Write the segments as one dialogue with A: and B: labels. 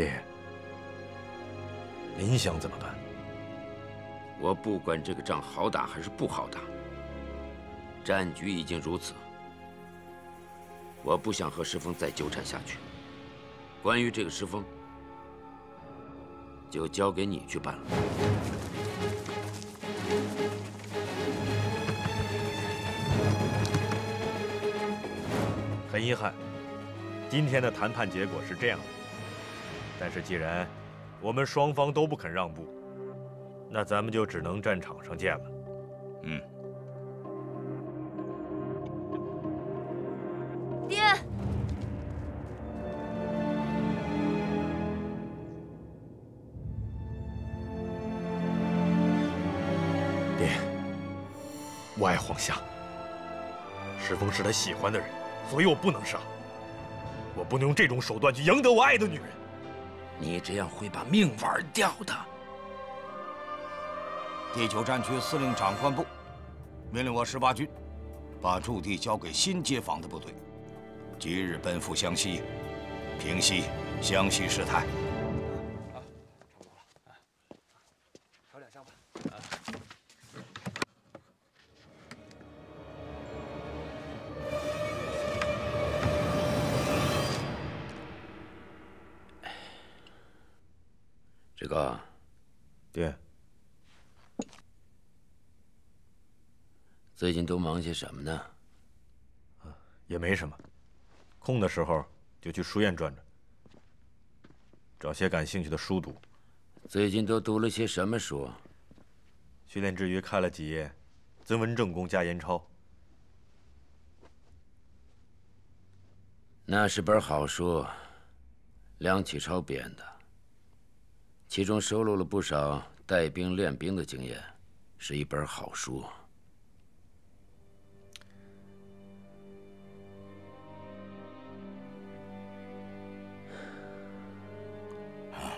A: 爹，您想怎么办？
B: 我不管这个仗好打还是不好打，战局已经如此，我不想和石峰再纠缠下去。关于这个石峰，就交给你去办了。
A: 很遗憾，今天的谈判结果是这样的。但是既然我们双方都不肯让步，那咱们就只能战场上见了。
C: 嗯，
D: 爹，
A: 爹，我爱黄夏。石峰是他喜欢的人，所以我不能杀。我不能用这种手段去赢得我爱的女人。
B: 你这样会把命玩掉的。
C: 第九战区司令长官部命令我十八军把驻地交给新接防的部队，即日奔赴湘西，平息湘西事态。
E: 少两箱吧。
B: 高，
A: 爹，
B: 最近都忙些什么呢？
A: 也没什么，空的时候就去书院转转，找些感兴趣的书读。
B: 最近都读了些什么书？
A: 训练之余看了几页《曾文正公家严钞》，
B: 那是本好书，梁启超编的，其中收录了不少带兵练兵的经验，是一本好书。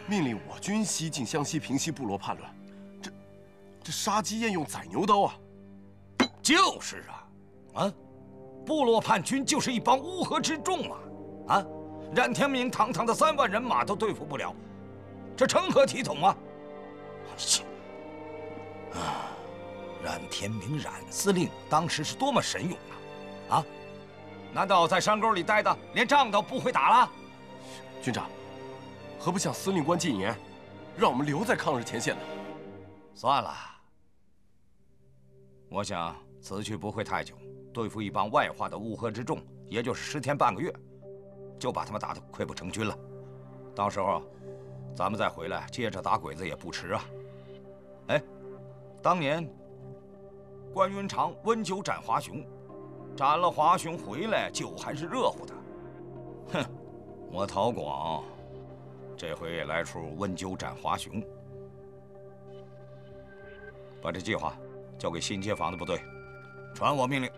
F: 命令我军西进湘西，平息部落叛乱。这，这杀鸡焉用宰牛刀啊！
C: 就是啊，啊，部落叛军就是一帮乌合之众嘛！啊，冉天明堂堂的三万人马都对付不了，这成何体统啊！切！啊，冉天明冉司令当时是多么神勇啊！啊，难道在山沟里待的连仗都不会打了？
F: 军长，何不向司令官进言，让我们留在抗日前线呢？
C: 算了，我想此去不会太久，对付一帮外化的乌合之众，也就是十天半个月，就把他们打得溃不成军了。到时候，咱们再回来接着打鬼子也不迟啊！哎，当年关云长温酒斩华雄，斩了华雄回来，酒还是热乎的。哼，我陶广这回也来出温酒斩华雄。把这计划交给新接防的部队，传我命令，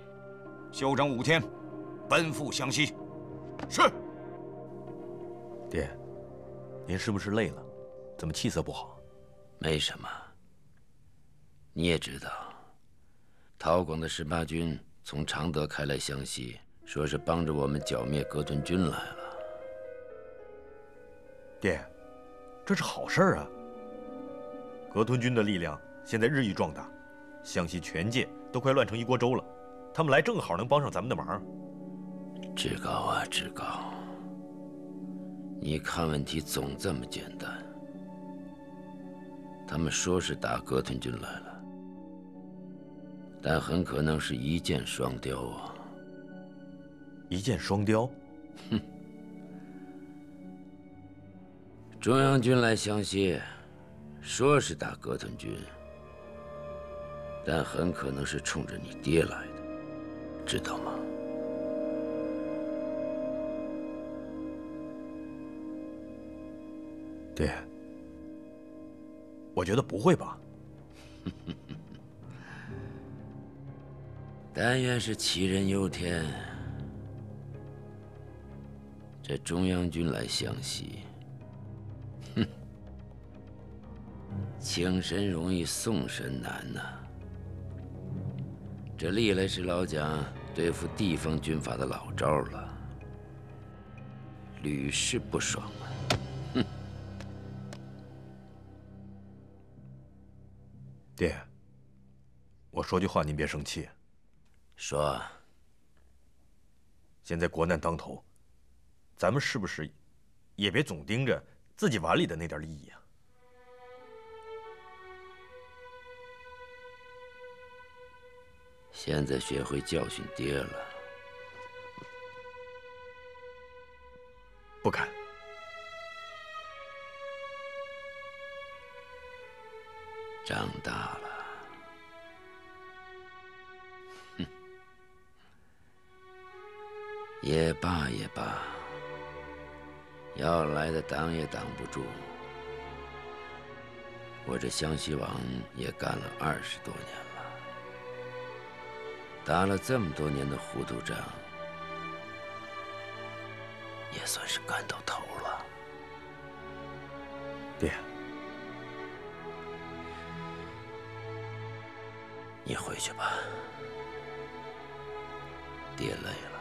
C: 休整五天，奔赴湘西。
F: 是。
A: 爹，您是不是累了？怎么气色不好？
B: 没什么。你也知道，陶广的十八军从常德开来湘西，说是帮着我们剿灭格屯军来了。
A: 爹，这是好事儿啊！格屯军的力量现在日益壮大，湘西全界都快乱成一锅粥了，他们来正好能帮上咱们的忙。
B: 志高啊，志高，你看问题总这么简单。他们说是打葛屯军来了，但很可能是一箭双雕啊！
A: 一箭双雕？
B: 哼！中央军来湘西，说是打葛屯军，但很可能是冲着你爹来的，知道吗？
A: 爹，我觉得不会吧。
B: 但愿是杞人忧天。这中央军来湘西，哼，请神容易送神难呐。这历来是老蒋对付地方军阀的老招了，屡试不爽
A: 爹，我说句话，您别生气。
B: 说，
A: 现在国难当头，咱们是不是也别总盯着自己碗里的那点利益啊？
B: 现在学会教训爹了，
A: 不敢。
B: 长大了，哼，也罢也罢，要来的挡也挡不住。我这湘西王也干了二十多年了，打了这么多年的糊涂仗，也算是干到头了。
A: 爹。
B: 你回去吧，爹累了。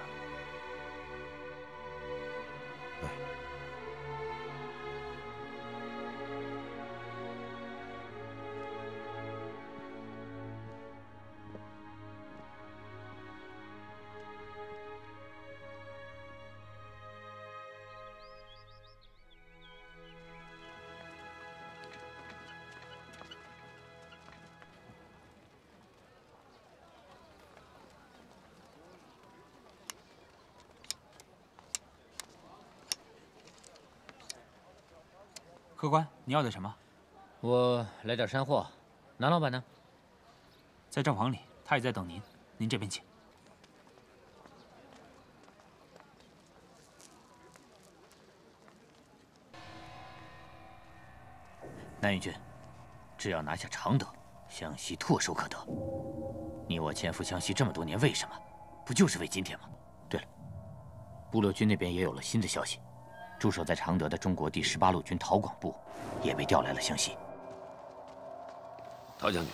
G: 客官，你要的什么？
H: 我来点山货。南老板呢？
G: 在账房里，他也在等您。您这边请。
H: 南云君，只要拿下常德，湘西唾手可得。你我潜伏湘西这么多年，为什么？不就是为今天吗？对了，部落军那边也有了新的消息。驻守在常德的中国第十八路军陶广部，也被调来了湘西。
B: 陶将军，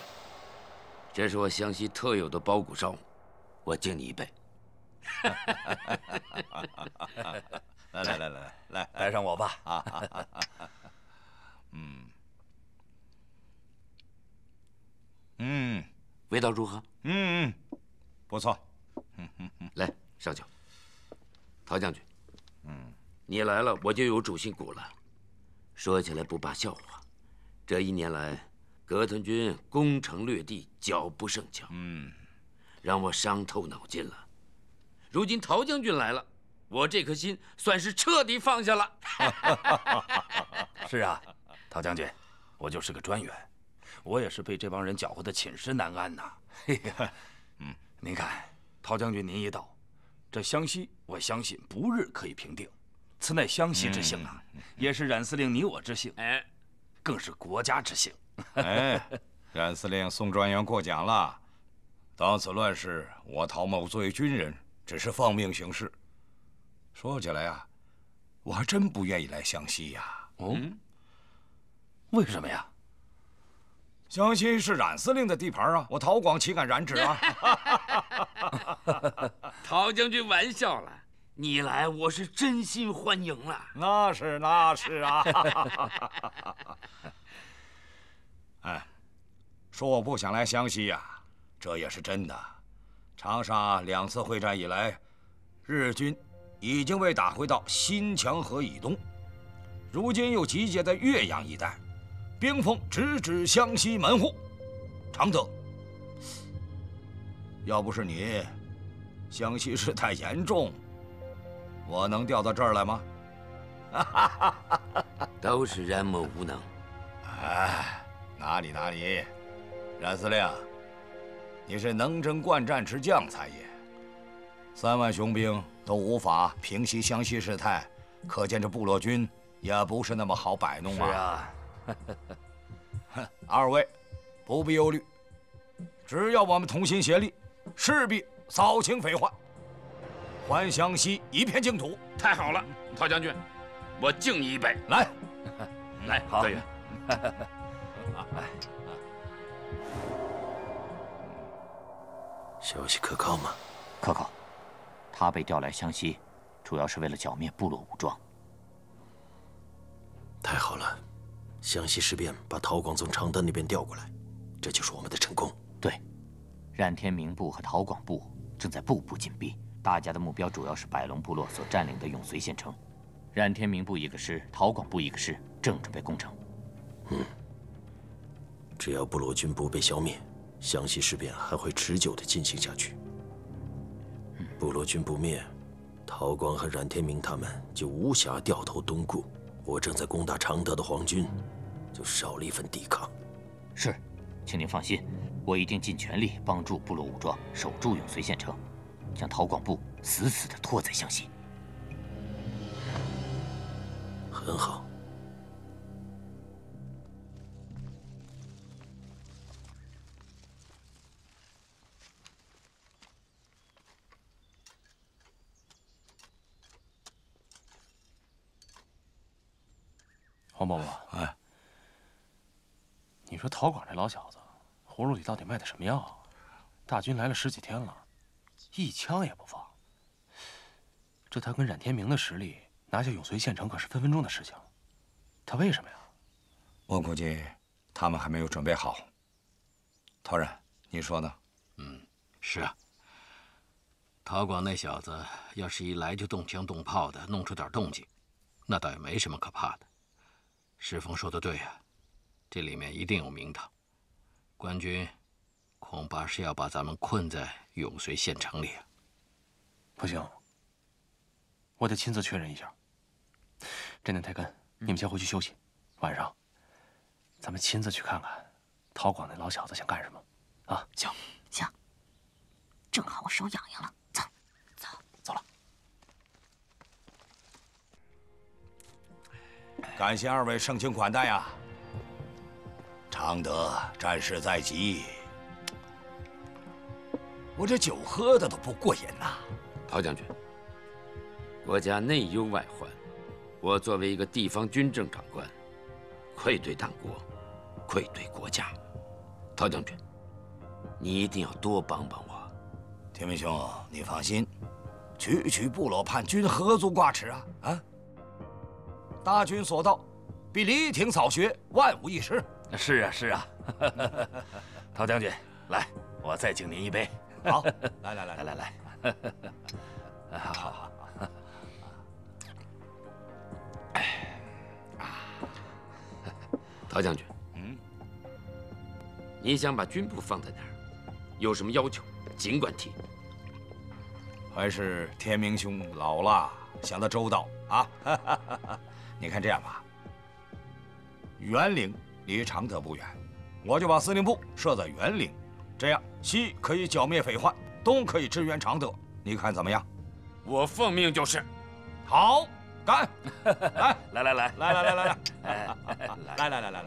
B: 这是我湘西特有的包谷烧，我敬你一杯。
C: 来来来来来，
I: 带上我吧。
C: 嗯嗯，
B: 味道如何？
C: 嗯嗯，不错。
B: 来，上酒。陶将军。你来了，我就有主心骨了。说起来不怕笑话，这一年来，葛屯军攻城略地，脚不胜脚，嗯，让我伤透脑筋了。如今陶将军来了，我这颗心算是彻底放下了。
I: 是啊，陶将军，我就是个专员，我也是被这帮人搅和的寝食难安呐。嘿呀，嗯，您看，陶将军您一到，这湘西，我相信不日可以平定。此乃湘西之幸啊，也是冉司令你我之幸，哎，更是国家之幸。
C: 哎，冉司令宋专员过奖了。当此乱世，我陶某作为军人，只是奉命行事。说起来啊，我还真不愿意来湘西呀。
I: 哦，为什么呀？
C: 湘西是冉司令的地盘啊，我陶广岂敢染指啊？
B: 陶将军玩笑了。你来，我是真心欢迎了。
C: 那是那是啊！哎，说我不想来湘西呀，这也是真的。长沙两次会战以来，日军已经被打回到新墙河以东，如今又集结在岳阳一带，兵锋直指湘西门户常德。要不是你，湘西事态严重。我能调到这儿来吗？
B: 都是冉某无能。
C: 哎，哪里哪里，冉司令，你是能征惯战之将才也。三万雄兵都无法平息湘西事态，可见这部落军也不是那么好摆弄
I: 啊。
C: 是啊。二位不必忧虑，只要我们同心协力，势必扫清匪患。还湘西一片净土，
B: 太好了，陶将军，我敬你一杯。
C: 来，
B: 来，
I: 好。
H: 消息可靠吗？可靠。他被调来湘西，主要是为了剿灭部落武装。
J: 太好了，湘西事变把陶广从常德那边调过来，这就是我们的成功。
H: 对，冉天明部和陶广部正在步步紧逼，大家的目标主要是百龙部落所占领的永绥县城。冉天明部一个师，陶广部一个师正准备攻城。
J: 嗯，只要部落军不被消灭，湘西事变还会持久的进行下去。部落军不灭，陶广和冉天明他们就无暇掉头东顾。我正在攻打常德的皇军，就少了一份抵抗。
H: 是，请您放心，我一定尽全力帮助部落武装守住永绥县城，将陶广部死死地拖在湘西。
J: 很好。
K: 黄伯伯，哎，你说陶广这老小子，葫芦里到底卖的什么药？大军来了十几天了，一枪也不放。这他跟冉天明的实力，拿下永绥县城可是分分钟的事情。他为什么呀？
C: 我估计他们还没有准备好。陶然，你说呢？
L: 嗯，是啊。陶广那小子要是一来就动枪动炮的，弄出点动静，那倒也没什么可怕的。石峰说的对呀，这里面一定有名堂。官军恐怕是要把咱们困在永绥县城里。
K: 不行，我得亲自确认一下。镇定太根，你们先回去休息，晚上咱们亲自去看看陶广那老小子想干什么。啊，
M: 行行，正好我手痒痒了，走走
K: 走了。
C: 感谢二位盛情款待呀！常德战事在即，我这酒喝的都不过瘾呐。
B: 陶将军，国家内忧外患，我作为一个地方军政长官，愧对党国，愧对国家。陶将军，你一定要多帮帮我。
C: 天明兄，你放心，区区部落叛军何足挂齿啊！啊！大军所到，必犁庭扫穴万无一失。
I: 是啊，是啊。陶将军，来，我再敬您一杯。
C: 好，来来来
I: 来来来。好好好。
B: 陶将军，嗯，你想把军部放在哪儿？有什么要求，尽管提。
C: 还是天明兄老了，想得周到啊！你看这样吧，元陵离常德不远，我就把司令部设在元陵，这样西可以剿灭匪患，东可以支援常德，你看怎么样？
B: 我奉命就是。
C: 好，干！
I: 来来来来
C: 来来来来来来来来来来。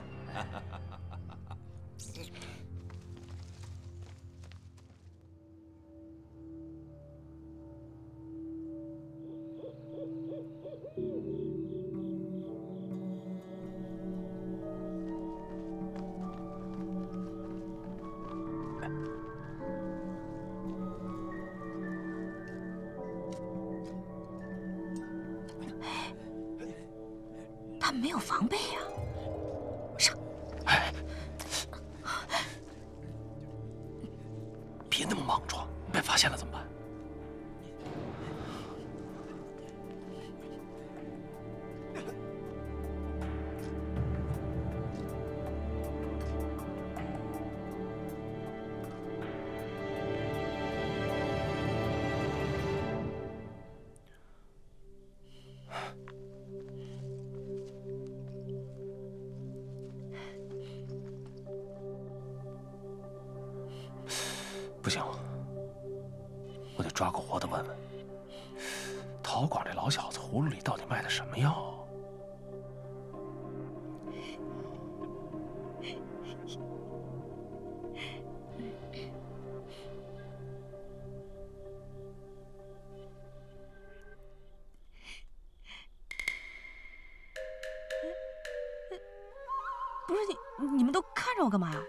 M: 你，们都看着我干嘛呀？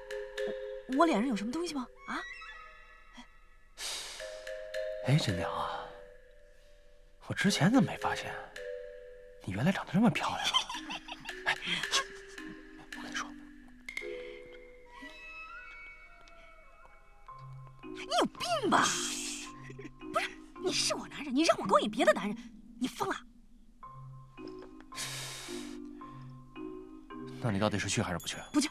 M: 我我脸上有什么东西吗？啊？
K: 哎，真娘啊！我之前怎么没发现？你原来长得这么漂亮啊！哎，我跟你说，
M: 你有病吧？不是，你是我男人，你让我勾引别的男人，
K: 到底是去还是不去？
M: 不去。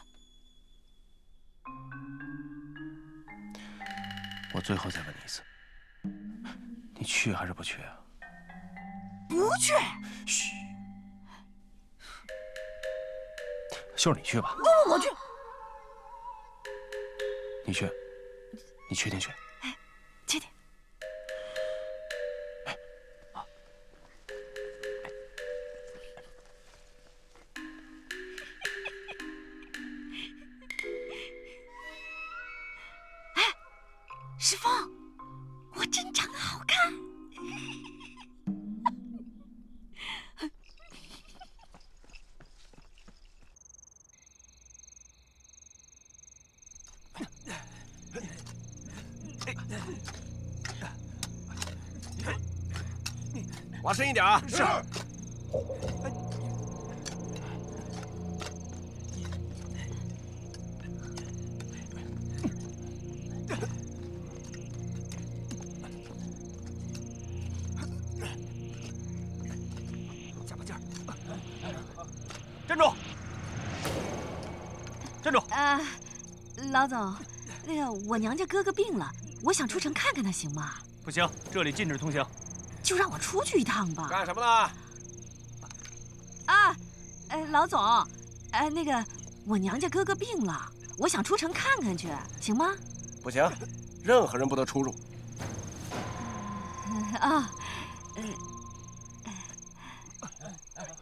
K: 我最后再问你一次，你去还是不去啊？
M: 不去。
K: 嘘。秀儿，你去吧。
M: 不不，我去。
K: 你去，你确定去？
F: 挖深一点啊！
N: 是。
F: 加把劲儿！站住！站住！
M: 啊，老总，那个我娘家哥哥病了，我想出城看看他，行吗？
F: 不行，这里禁止通行。
M: 就让我出去一趟吧。
F: 干什么呢？
M: 啊，呃，老总，呃，那个我娘家哥哥病了，我想出城看看去，行吗？
F: 不行，任何人不得出入。
M: 啊，呃，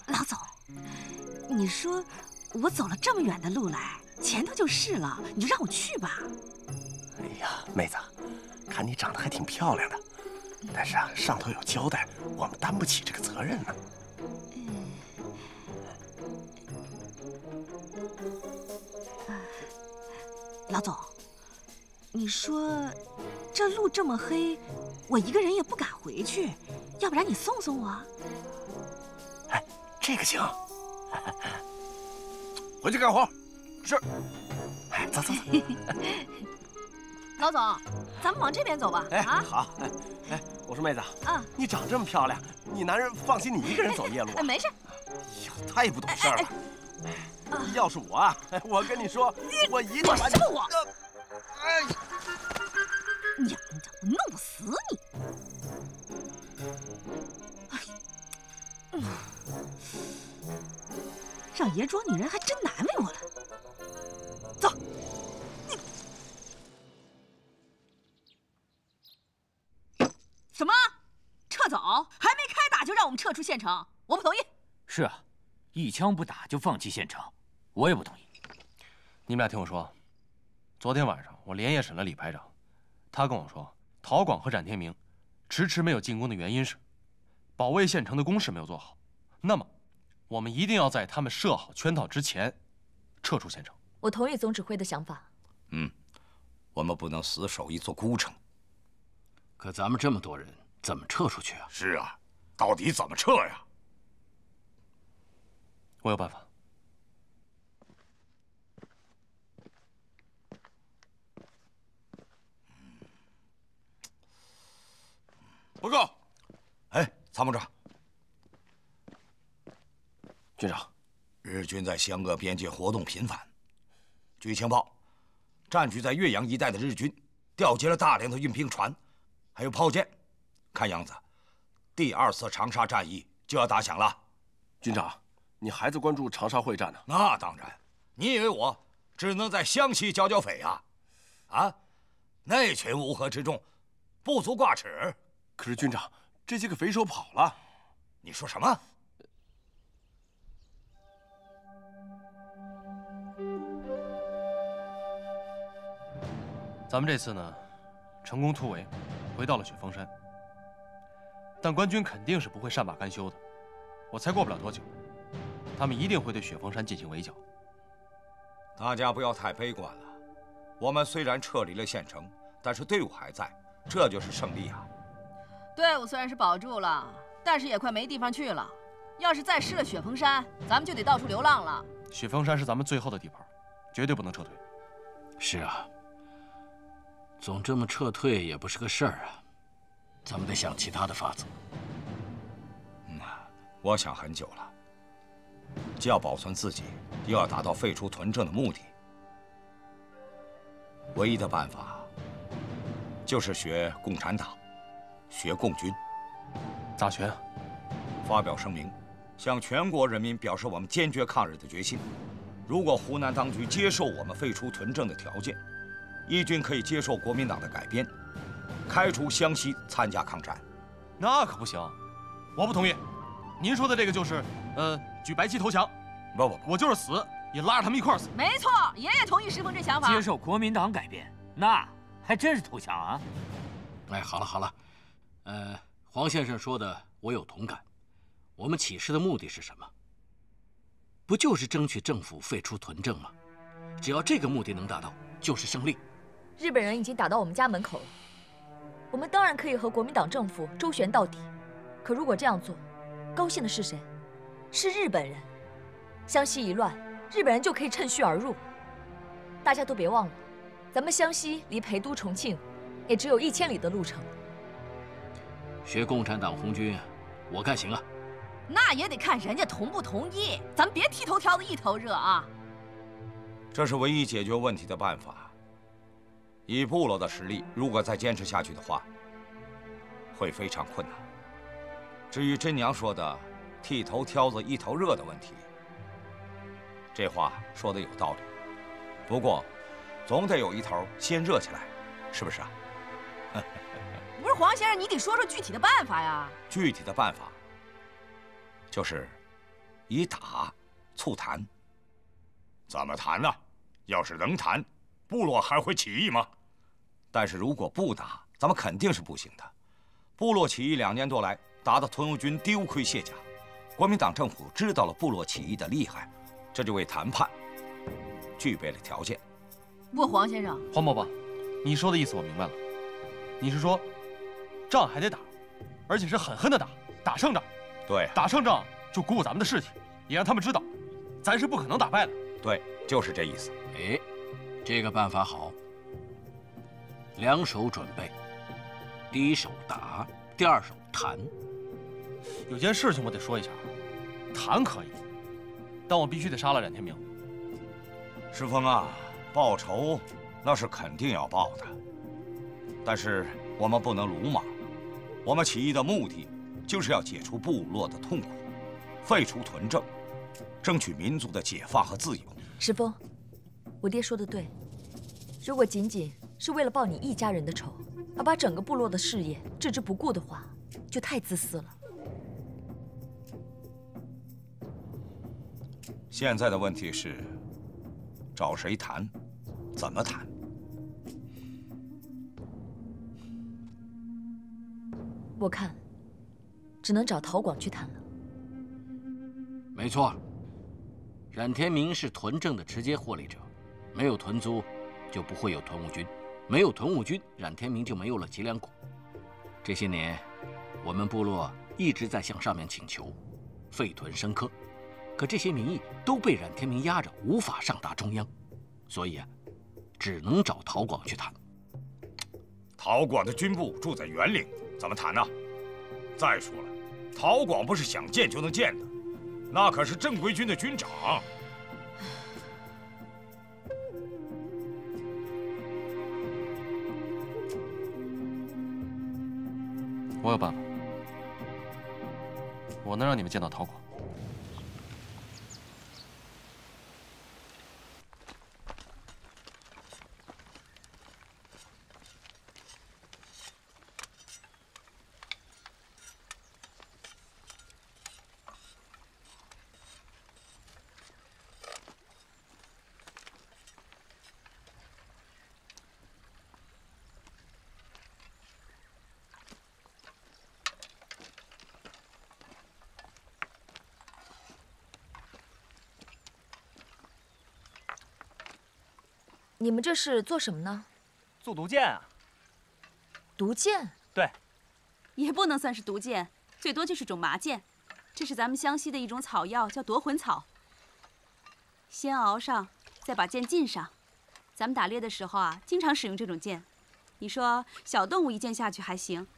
M: 老总，你说我走了这么远的路来，前头就是了，你就让我去吧。
F: 哎呀，妹子，看你长得还挺漂亮的。但是啊，上头有交代，我们担不起这个责任呢。
M: 老总，你说这路这么黑，我一个人也不敢回去，要不然你送送我？
F: 哎，这个行，回去干活。是。哎，走走走。
M: 老总，咱们往这边走吧。
F: 哎，好。我说妹子，
M: 啊，
F: 你长这么漂亮，你男人放心你一个人走夜路？
M: 哎，没事。
F: 哎呀，太不懂事儿了。要是我啊，我跟你说，我一定把
M: 你。我。
F: 哎，
M: 娘的，我弄死你！哎，嗯，让爷装女人还
H: 是啊，一枪不打就放弃县城，我也不同意。
K: 你们俩听我说，昨天晚上我连夜审了李排长，他跟我说，陶广和展天明迟迟没有进攻的原因是，保卫县城的工事没有做好。那么，我们一定要在他们设好圈套之前，撤出县城。
O: 我同意总指挥的想法。
C: 嗯，我们不能死守一座孤城。
L: 可咱们这么多人，怎么撤出去啊？
N: 是啊，到底怎么撤呀？
K: 我有办法。
N: 报告，
C: 哎，参谋长，
F: 军长，
C: 日军在湘鄂边界活动频繁。据情报，占据在岳阳一带的日军调集了大量的运兵船，还有炮舰。看样子，第二次长沙战役就要打响了。
F: 军长，你还在关注长沙会战呢？
C: 那当然。你以为我只能在湘西剿剿匪啊？啊，那群乌合之众，不足挂齿。
F: 可是军长，这些个匪首跑了。
C: 你说什么？
K: 咱们这次呢，成功突围，回到了雪峰山。但官军肯定是不会善罢甘休的。我猜过不了多久，他们一定会对雪峰山进行围剿。
C: 大家不要太悲观了。我们虽然撤离了县城，但是队伍还在，这就是胜利啊！
M: 队伍虽然是保住了，但是也快没地方去了。要是再失了雪峰山，咱们就得到处流浪了。
K: 雪峰山是咱们最后的地盘，绝对不能撤退。
L: 是啊。总这么撤退也不是个事儿啊，咱们得想其他的法子。
C: 嗯，我想很久了。既要保存自己，又要达到废除屯政的目的，唯一的办法就是学共产党，学共军。
K: 咋学？
C: 发表声明，向全国人民表示我们坚决抗日的决心。如果湖南当局接受我们废除屯政的条件，义军可以接受国民党的改编，开除湘西参加抗战。
K: 那可不行，我不同意。您说的这个就是，呃，举白旗投降。
C: 不不，
K: 我就是死也拉着他们一块死。
P: 没错，爷爷同意石峰这想法。
H: 接受国民党改编，那还真是投降啊！
L: 哎，好了好了，呃，黄先生说的我有同感。我们起事的目的是什么？不就是争取政府废除屯政吗？只要这个目的能达到，就是胜利。
O: 日本人已经打到我们家门口了，我们当然可以和国民党政府周旋到底。可如果这样做，高兴的是谁？是日本人。湘西一乱，日本人就可以趁虚而入。大家都别忘了，咱们湘西离陪都重庆也只有一千里的路程。
L: 学共产党红军，我看行啊。
P: 那也得看人家同不同意，咱别剃头挑子一头热啊。
C: 这是唯一解决问题的办法。以部落的实力，如果再坚持下去的话，会非常困难。至于真娘说的“剃头挑子一头热”的问题，这话说的有道理。不过，总得有一头先热起来，是不是啊？
P: 不是黄先生，你得说说具体的办法呀。
C: 具体的办法，就是以打促谈。
Q: 怎么谈呢？要是能谈，部落还会起义吗？
C: 但是如果不打，咱们肯定是不行的。部落起义两年多来，打得屯务军丢盔卸甲，国民党政府知道了部落起义的厉害。这就为谈判具备了条件。
P: 不，黄先生，
K: 黄伯伯，你说的意思我明白了。你是说，仗还得打，而且是狠狠的打，打胜仗。
C: 对，
K: 打胜仗就鼓舞咱们的士气，也让他们知道，咱是不可能打败的。
C: 对，就是这意思。
L: 哎，这个办法好。两手准备，第一手打，第二手谈。
K: 有件事情我得说一下，谈可以。但我必须得杀了冉天明。
C: 石峰啊，报仇那是肯定要报的，但是我们不能鲁莽。我们起义的目的就是要解除部落的痛苦，废除屯政，争取民族的解放和自由。
O: 石峰，我爹说的对，如果仅仅是为了报你一家人的仇，而把整个部落的事业置之不顾的话，就太自私了。
C: 现在的问题是，找谁谈，怎么谈？
O: 我看，只能找陶广去谈了。
L: 没错，冉天明是屯政的直接获利者，没有屯租，就不会有屯务军，没有屯务军，冉天明就没有了脊梁骨。这些年，我们部落一直在向上面请求，废屯升科。可这些民意都被冉天明压着，无法上达中央，所以啊，只能找陶广去谈。
Q: 陶广的军部住在元陵，怎么谈呢？再说了，陶广不是想见就能见的，那可是正规军的军长。
K: 我有办法，我能让你们见到陶广。
O: 你们这是做什么呢？
I: 做毒箭啊！
O: 毒箭？
I: 对，
R: 也不能算是毒箭，最多就是种麻箭。这是咱们湘西的一种草药，叫夺魂草。先熬上，再把箭浸上。咱们打猎的时候啊，经常使用这种箭。你说小动物一箭下去还行，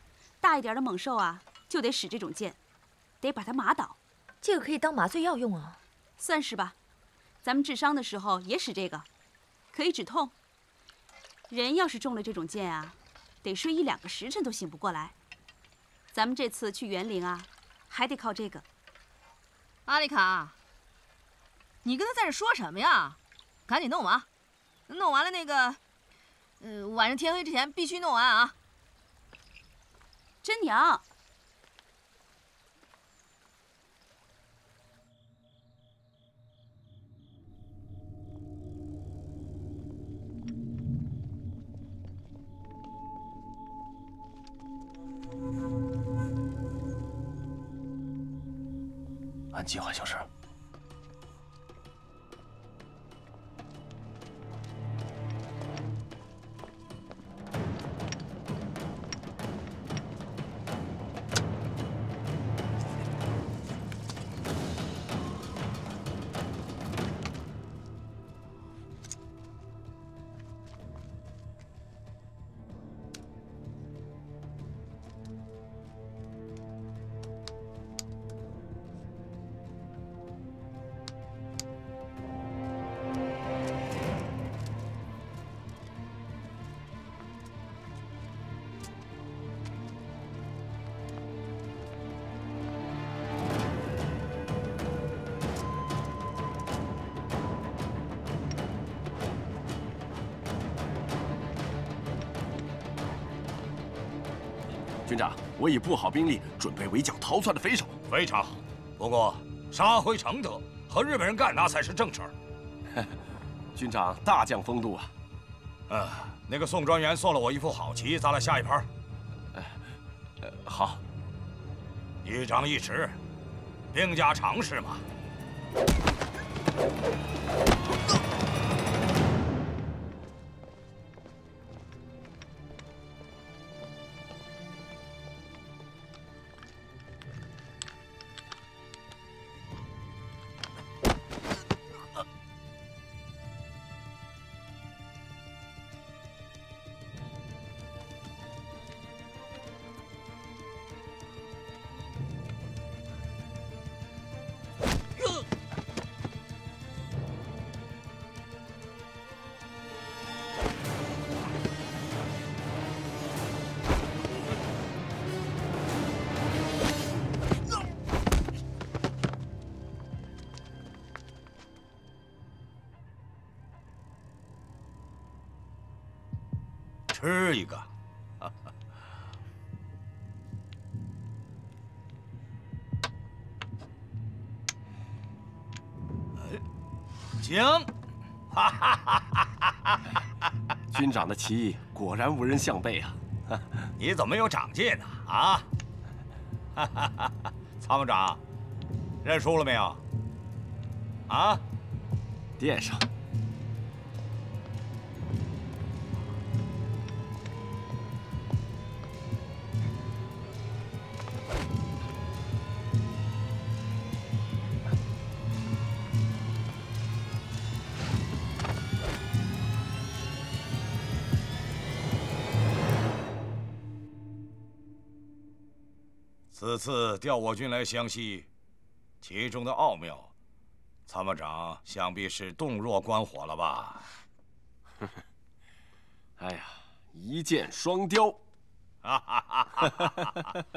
R: 大一点的猛兽啊，就得使这种箭，得把它麻倒。
O: 这个可以当麻醉药用啊，
R: 算是吧。咱们治伤的时候也使这个，可以止痛。人要是中了这种箭啊，得睡一两个时辰都醒不过来。咱们这次去园林啊，还得靠这个。
P: 阿丽卡，你跟他在这说什么呀？赶紧弄完，弄完了那个，呃，晚上天黑之前必须弄完啊。
R: 真娘。
K: 计划行事。
F: 军长，我已布好兵力，准备围剿逃窜的匪首。
C: 非常好，不过杀回承德和日本人干那才是正事儿。
F: 军长大将风度啊！
C: 呃，那个宋专员送了我一副好棋，咱俩下一盘。
F: 呃，好。
C: 一张一弛，兵家常事嘛。吃一个。请。
F: 军长的棋艺果然无人相背啊！
C: 你怎么有长进呢？啊！参谋长，认输了没有？啊？
F: 垫上。
C: 此次调我军来湘西，其中的奥妙，参谋长想必是洞若观火了吧？
F: 哎呀，一箭双雕！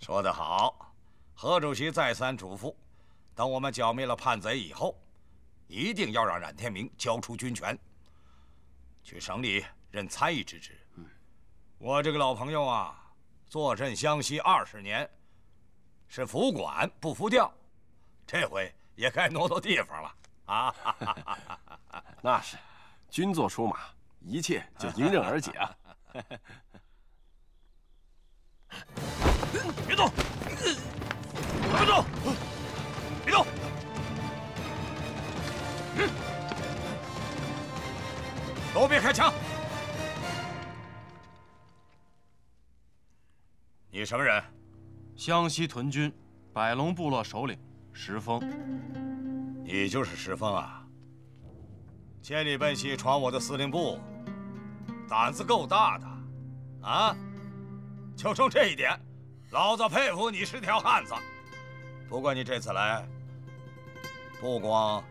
C: 说得好，何主席再三嘱咐，等我们剿灭了叛贼以后，一定要让冉天明交出军权，去省里任参议之职。我这个老朋友啊。坐镇湘西二十年，是服管不服调，这回也该挪挪地方了啊！
F: 那是，军座出马，一切就迎刃而解啊！
C: 别动！别动！别动！都别开枪！你什么人？
K: 湘西屯军百龙部落首领石峰。
C: 你就是石峰啊！千里奔袭闯我的司令部，胆子够大的。啊，就冲这一点，老子佩服你是条汉子。不过你这次来，不光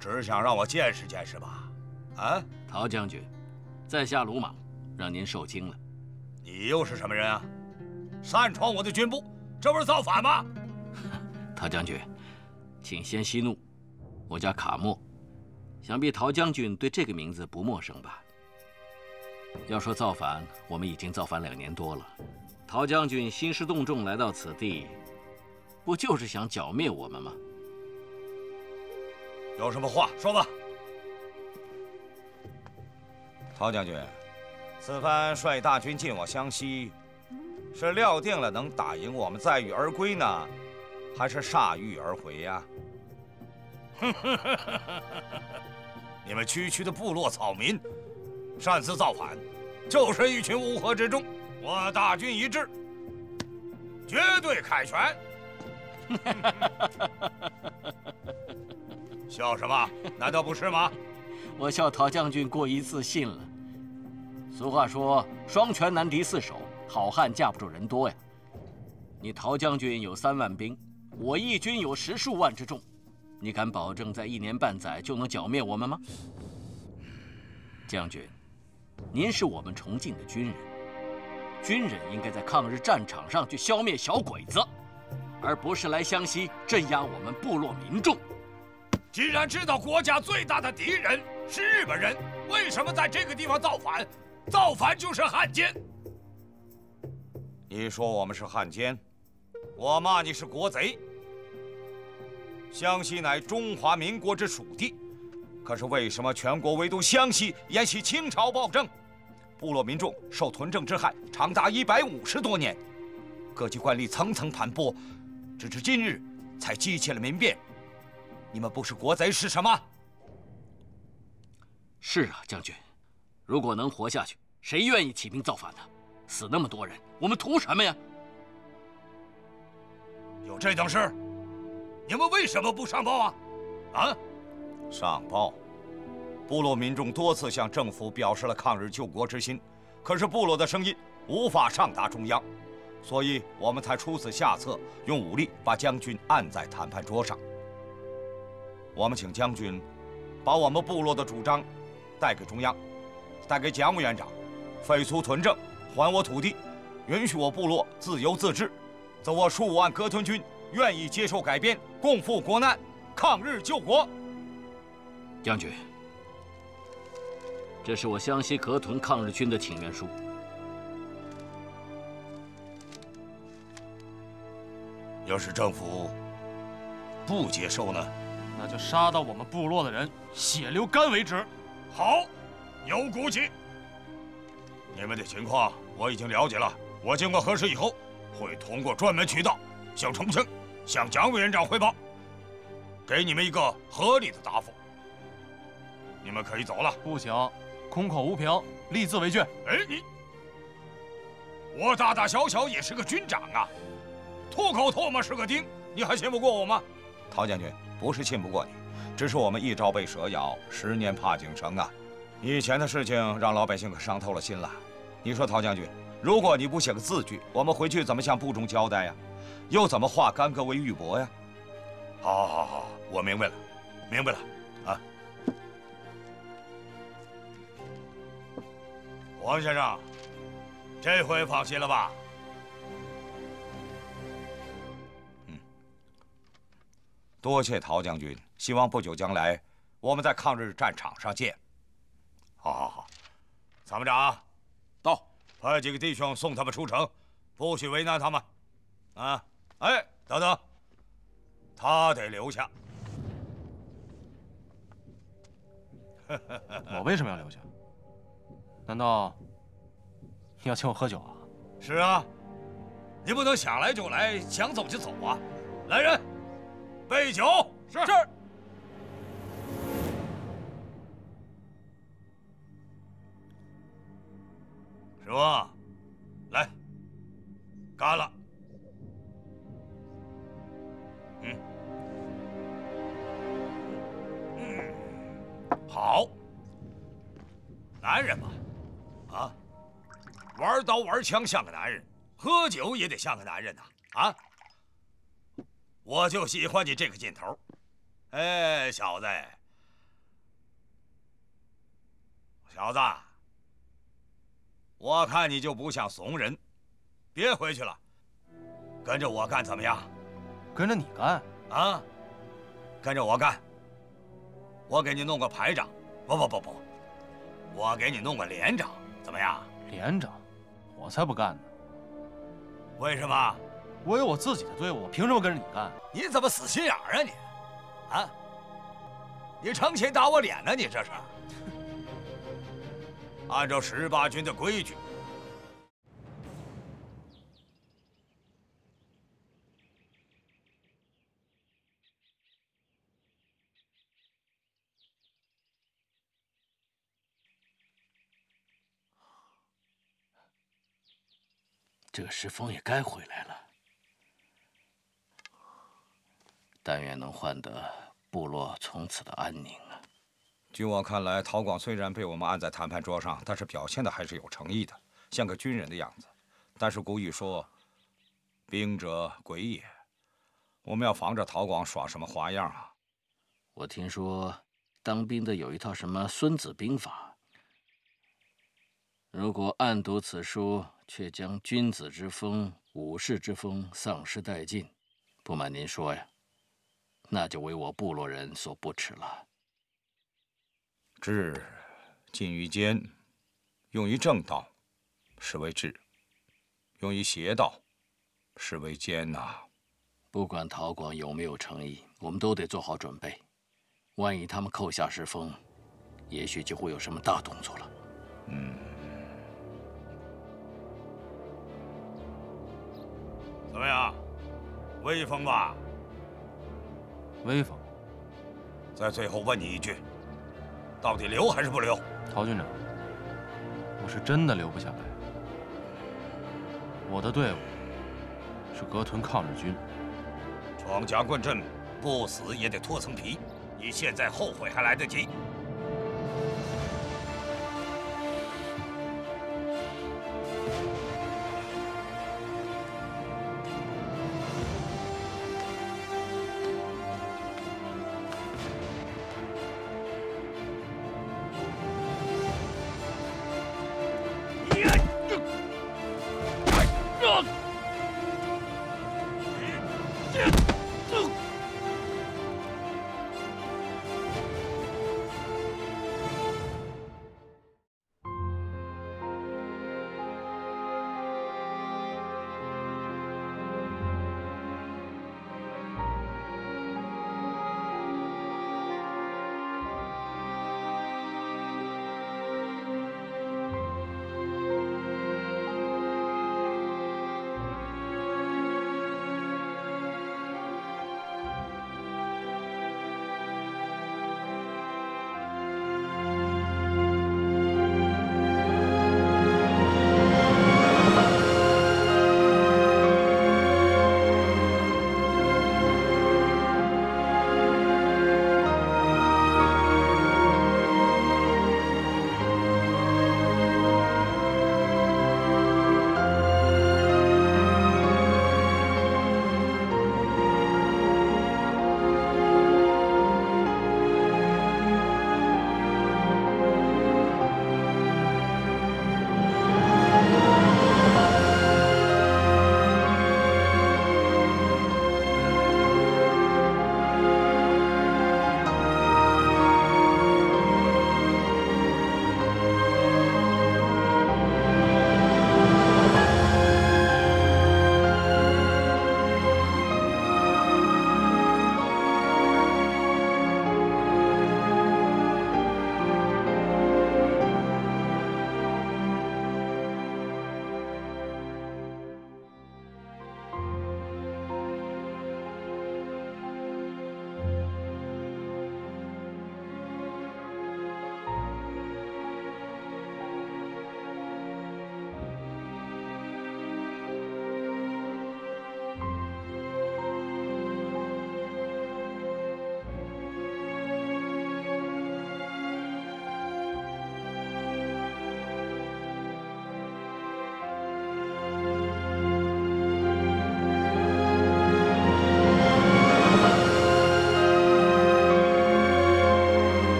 C: 只想让我见识见识吧？啊，
L: 陶将军，在下鲁莽，让您受惊了。
C: 你又是什么人啊？擅闯我的军部，这不是造反吗？
L: 陶将军，请先息怒。我叫卡莫，想必陶将军对这个名字不陌生吧？要说造反，我们已经造反两年多了。陶将军兴师动众来到此地，不就是想剿灭我们吗？
C: 有什么话说吧。陶将军，此番率大军进我湘西，是料定了能打赢我们载誉而归呢，还是铩羽而回呀？你们区区的部落草民，擅自造反，就是一群乌合之众。我大军一致，绝对凯旋。笑什么？难道不是吗？
L: 我笑陶将军过于自信了。俗话说，双拳难敌四手，好汉架不住人多呀。你陶将军有三万兵，我义军有十数万之众。你敢保证在一年半载就能剿灭我们吗，将军？您是我们崇敬的军人，军人应该在抗日战场上去消灭小鬼子，而不是来湘西镇压我们部落民众。
C: 既然知道国家最大的敌人是日本人，为什么在这个地方造反？造反就是汉奸。你说我们是汉奸，我骂你是国贼。湘西乃中华民国之属地，可是为什么全国唯独湘西沿袭清朝暴政，部落民众受屯政之害长达一百五十多年，各级官吏层层盘剥，直至今日才激起了民变？你们不是国贼是什么？
L: 是啊，将军，如果能活下去，谁愿意起兵造反呢？死那么多人，我们图什么呀？
C: 有这等事？你们为什么不上报啊？啊！上报，部落民众多次向政府表示了抗日救国之心，可是部落的声音无法上达中央，所以我们才出此下策，用武力把将军按在谈判桌上。我们请将军把我们部落的主张带给中央，带给蒋委员长，废除屯政，还我土地，允许我部落自由自治，则我数万葛屯军。愿意接受改编，共赴国难，抗日救国。
L: 将军，这是我湘西葛屯抗日军的请愿书。
C: 要是政府不接受呢？
K: 那就杀到我们部落的人血流干为止。
C: 好，有骨气。你们的情况我已经了解了，我经过核实以后，会通过专门渠道向重庆。向蒋委员长汇报，给你们一个合理的答复。你们可以走了。
K: 不行，空口无凭，立字为据。
C: 哎，你，我大大小小也是个军长啊，吐口唾沫是个钉，你还信不过我吗？陶将军，不是信不过你，只是我们一朝被蛇咬，十年怕井绳啊。以前的事情让老百姓可伤透了心了。你说，陶将军，如果你不写个字据，我们回去怎么向部中交代呀？又怎么化干戈为玉帛呀？好，好，好，我明白了，明白了，啊！王先生，这回放心了吧？嗯，多谢陶将军，希望不久将来我们在抗日战场上见。好，好，好，参谋长，派几个弟兄送他们出城，不许为难他们，啊！哎，等等，他得留下。
K: 我为什么要留下？难道你要请我喝酒啊？
C: 是啊，你不能想来就来，想走就走啊！来人，备酒。
K: 是
C: 是。师傅，来，干了。好，男人嘛，啊，玩刀玩枪像个男人，喝酒也得像个男人呐！啊！我就喜欢你这个劲头。哎，小子，小子，我看你就不像怂人，别回去了，跟着我干怎么样？
K: 跟着你干？
C: 啊，跟着我干。我给你弄个排长，不不不不，我给你弄个连长，怎么样？
K: 连长，我才不干呢。
C: 为什么？
K: 我有我自己的队伍，我凭什么跟着你干？
C: 你怎么死心眼儿啊你？啊！你成心打我脸呢？你这是？按照十八军的规矩，
L: 这石峰也该回来了。但愿能换得部落从此的安宁啊！
C: 据我看来，陶广虽然被我们按在谈判桌上，但是表现的还是有诚意的，像个军人的样子。但是古语说：“兵者诡也。”我们要防着陶广耍什么花样啊？
L: 我听说当兵的有一套什么《孙子兵法》，如果暗读此书，却将君子之风、武士之风丧失殆尽，不瞒您说呀。那就为我部落人所不齿了。
C: 智，近于奸，用于正道，是为智；用于邪道，是为奸呐。
L: 不管陶广有没有诚意，我们都得做好准备。万一他们扣下石峰，也许就会有什么大动作了。嗯。
C: 怎么样？威风吧？
K: 威风。
C: 在最后问你一句，到底留还是不留？
K: 陶军长，我是真的留不下来。我的队伍是格屯抗日军，
C: 闯夹棍阵，不死也得脱层皮。你现在后悔还来得及。